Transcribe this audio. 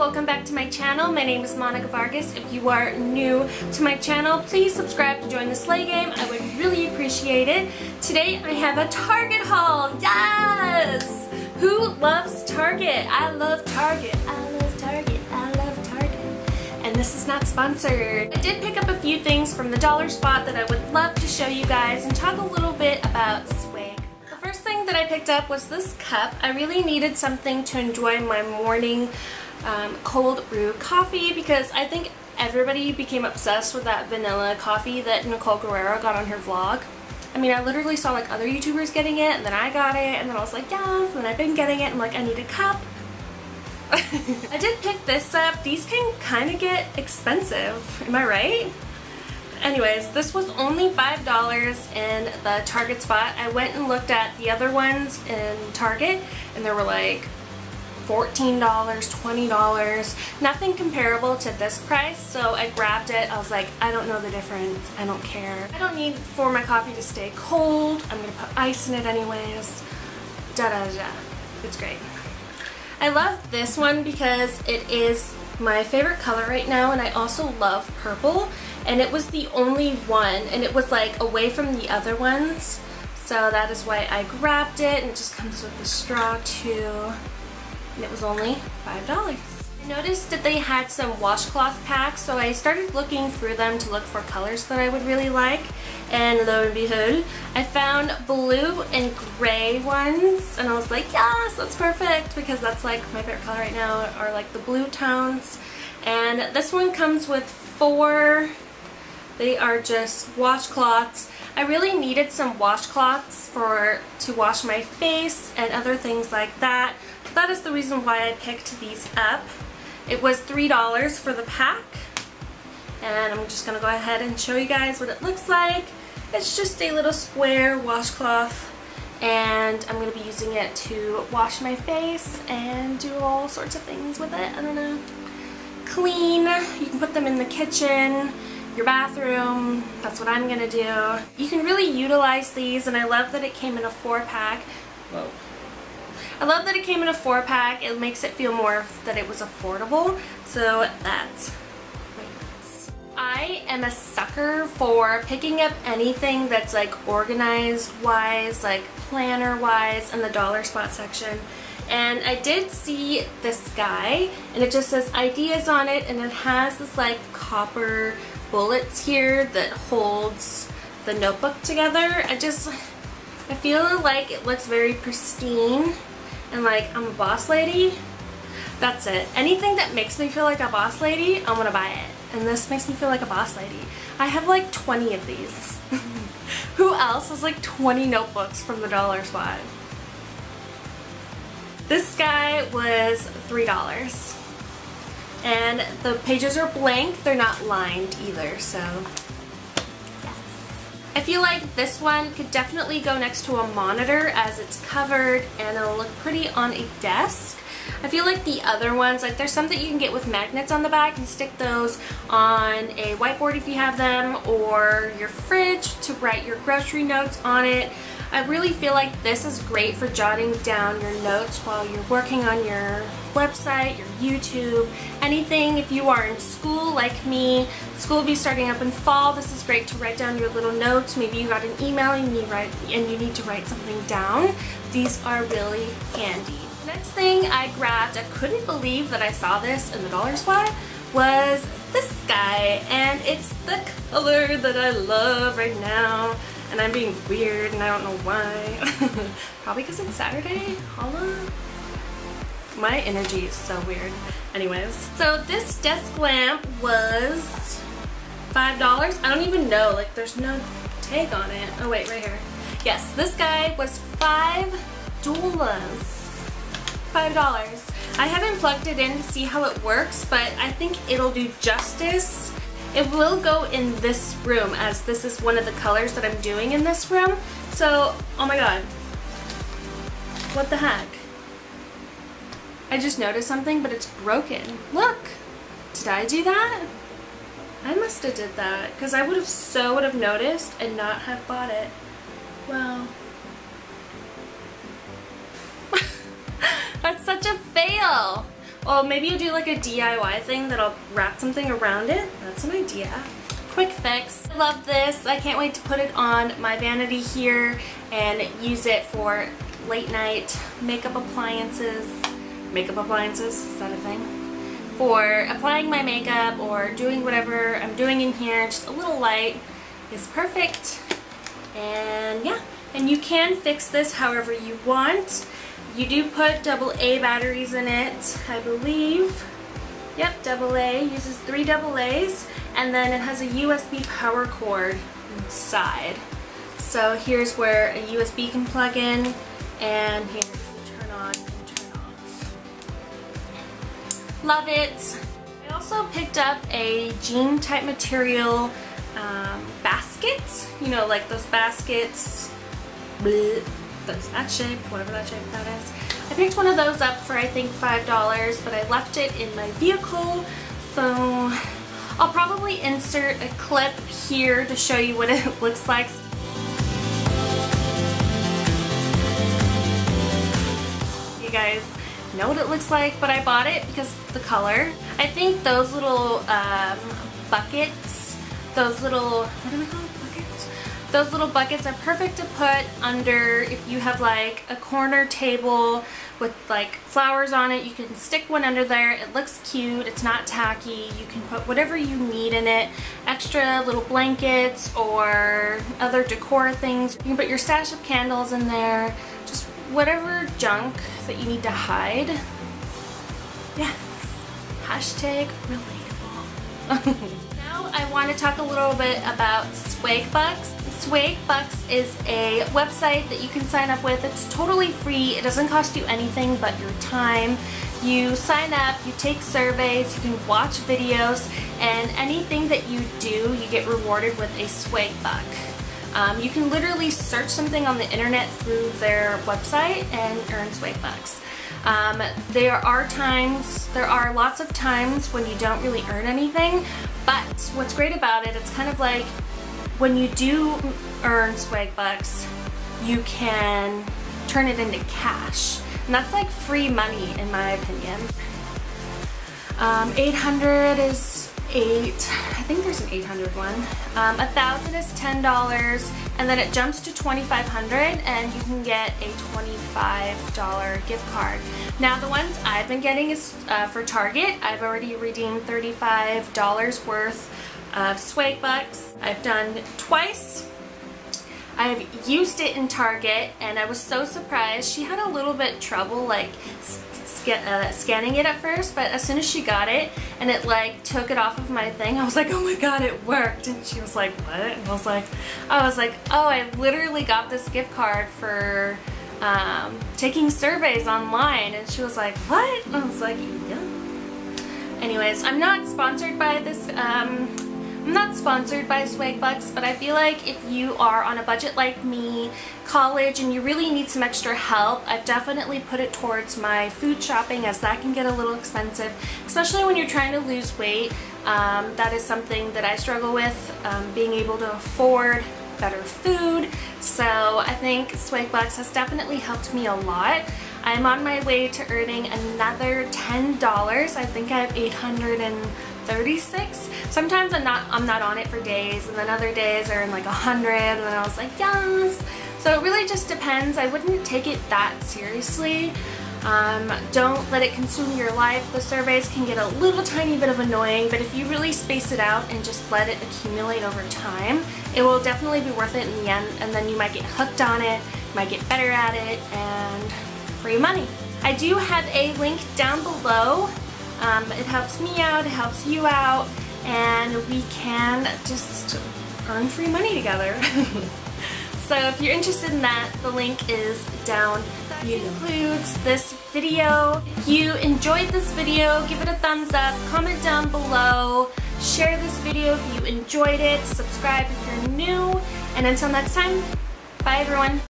welcome back to my channel. My name is Monica Vargas. If you are new to my channel, please subscribe to join the sleigh game. I would really appreciate it. Today I have a Target haul. Yes! Who loves Target? I love Target. I love Target. I love Target. And this is not sponsored. I did pick up a few things from the dollar spot that I would love to show you guys and talk a little bit about first thing that I picked up was this cup. I really needed something to enjoy my morning um, cold brew coffee because I think everybody became obsessed with that vanilla coffee that Nicole Guerrero got on her vlog. I mean, I literally saw like other YouTubers getting it and then I got it and then I was like, yes, and I've been getting it and like I need a cup. I did pick this up. These can kind of get expensive. Am I right? Anyways, this was only $5 in the Target spot. I went and looked at the other ones in Target and there were like $14, $20, nothing comparable to this price, so I grabbed it. I was like, I don't know the difference. I don't care. I don't need for my coffee to stay cold. I'm gonna put ice in it anyways. Da da da. It's great. I love this one because it is my favorite color right now and I also love purple and it was the only one and it was like away from the other ones so that is why I grabbed it and it just comes with the straw too and it was only $5. I noticed that they had some washcloth packs, so I started looking through them to look for colors that I would really like. And lo and behold, I found blue and gray ones, and I was like, yes, that's perfect, because that's like my favorite color right now, are like the blue tones. And this one comes with four, they are just washcloths. I really needed some washcloths for to wash my face and other things like that that is the reason why I picked these up. It was $3 for the pack. And I'm just going to go ahead and show you guys what it looks like. It's just a little square washcloth and I'm going to be using it to wash my face and do all sorts of things with it. I don't know. Clean. You can put them in the kitchen, your bathroom. That's what I'm going to do. You can really utilize these and I love that it came in a four pack. Whoa. I love that it came in a four pack. It makes it feel more that it was affordable. So that's I am a sucker for picking up anything that's like organized wise, like planner wise in the dollar spot section. And I did see this guy and it just says ideas on it and it has this like copper bullets here that holds the notebook together. I just, I feel like it looks very pristine and like I'm a boss lady, that's it. Anything that makes me feel like a boss lady, I'm gonna buy it. And this makes me feel like a boss lady. I have like 20 of these. Who else has like 20 notebooks from the dollar spot? This guy was $3. And the pages are blank, they're not lined either, so I feel like this one could definitely go next to a monitor as it's covered and it'll look pretty on a desk. I feel like the other ones, like there's some that you can get with magnets on the back and stick those on a whiteboard if you have them or your fridge to write your grocery notes on it. I really feel like this is great for jotting down your notes while you're working on your website, your YouTube, anything. If you are in school like me, school will be starting up in fall. This is great to write down your little notes. Maybe you got an email and you, write, and you need to write something down. These are really handy. Next thing I grabbed, I couldn't believe that I saw this in the dollar spot, was this guy. And it's the color that I love right now and I'm being weird and I don't know why. Probably because it's Saturday, holla. My energy is so weird. Anyways, so this desk lamp was $5. I don't even know, like there's no tag on it. Oh wait, right here. Yes, this guy was $5. $5. I haven't plugged it in to see how it works, but I think it'll do justice it will go in this room as this is one of the colors that I'm doing in this room. So, oh my god. What the heck? I just noticed something, but it's broken. Look! Did I do that? I must have did that, because I would have so would have noticed and not have bought it. Well, That's such a fail! Oh, maybe I'll do like a DIY thing that I'll wrap something around it. That's an idea. Quick fix. I love this. I can't wait to put it on my vanity here and use it for late night makeup appliances. Makeup appliances, is that a thing? For applying my makeup or doing whatever I'm doing in here, just a little light is perfect. And yeah, and you can fix this however you want. You do put double A batteries in it, I believe. Yep, double A, uses three double A's, and then it has a USB power cord inside. So here's where a USB can plug in, and here's the turn on and turn off. Love it. I also picked up a jean type material um, basket, you know, like those baskets, bleh, that's that shape, whatever that shape that is. I picked one of those up for I think $5, but I left it in my vehicle, so I'll probably insert a clip here to show you what it looks like. You guys know what it looks like, but I bought it because the color. I think those little um, buckets those little, what are they called, buckets? Those little buckets are perfect to put under if you have like a corner table with like flowers on it. You can stick one under there. It looks cute. It's not tacky. You can put whatever you need in it. Extra little blankets or other decor things. You can put your stash of candles in there. Just whatever junk that you need to hide. Yeah. Hashtag relatable. Now I want to talk a little bit about Swagbucks. Swagbucks is a website that you can sign up with. It's totally free. It doesn't cost you anything but your time. You sign up, you take surveys, you can watch videos, and anything that you do, you get rewarded with a Swagbuck. Um, you can literally search something on the internet through their website and earn Swagbucks. Um, there are times, there are lots of times when you don't really earn anything, but what's great about it, it's kind of like when you do earn Swagbucks, you can turn it into cash. And that's like free money in my opinion. Um, 800 is eight, I think there's an 800 one. Um, 1000 is $10 and then it jumps to 2500 and you can get a $25 gift card. Now the ones I've been getting is uh, for Target. I've already redeemed $35 worth of Swagbucks. I've done twice. I've used it in Target and I was so surprised. She had a little bit trouble like uh, scanning it at first, but as soon as she got it and it like took it off of my thing, I was like, oh my god, it worked. And she was like, what? And I was like, I was like, oh, I literally got this gift card for um, taking surveys online. And she was like, what? And I was like, yeah. Anyways, I'm not sponsored by this um, I'm not sponsored by Swagbucks, but I feel like if you are on a budget like me, college, and you really need some extra help, I've definitely put it towards my food shopping as that can get a little expensive, especially when you're trying to lose weight. Um, that is something that I struggle with, um, being able to afford better food. So I think Swagbucks has definitely helped me a lot. I'm on my way to earning another $10. I think I have 836. Sometimes I'm not I'm not on it for days and then other days I earn like a hundred and then I was like yes. So it really just depends. I wouldn't take it that seriously. Um, don't let it consume your life. The surveys can get a little tiny bit of annoying, but if you really space it out and just let it accumulate over time, it will definitely be worth it in the end, and then you might get hooked on it, might get better at it, and free money. I do have a link down below. Um, it helps me out, it helps you out, and we can just earn free money together. so if you're interested in that, the link is down that concludes this video. If you enjoyed this video, give it a thumbs up, comment down below, share this video if you enjoyed it, subscribe if you're new, and until next time, bye everyone.